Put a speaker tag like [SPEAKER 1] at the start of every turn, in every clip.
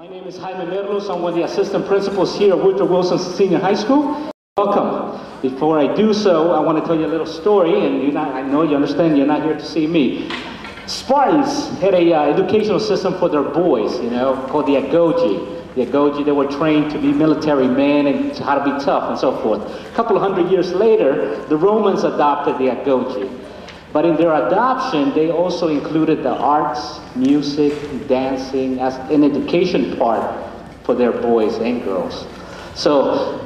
[SPEAKER 1] My name is Jaime Merlos. I'm one of the assistant principals here at Woodrow Wilson Senior High School. Welcome. Before I do so, I want to tell you a little story, and you not, I know you understand you're not here to see me. Spartans had a uh, educational system for their boys, you know, called the Agoge. The Agoge, they were trained to be military men and how to be tough and so forth. A couple of hundred years later, the Romans adopted the Agoge. But in their adoption, they also included the arts, music, dancing as an education part for their boys and girls. So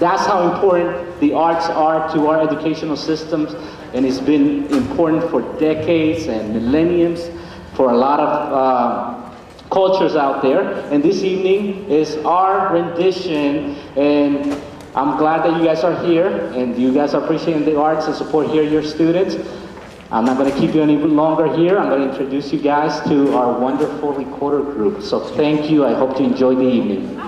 [SPEAKER 1] that's how important the arts are to our educational systems, and it's been important for decades and millenniums for a lot of uh, cultures out there. And this evening is our rendition, and I'm glad that you guys are here and you guys are appreciating the arts and support here your students. I'm not going to keep you any longer here. I'm going to introduce you guys to our wonderful recorder group. So thank you. I hope you enjoy the evening.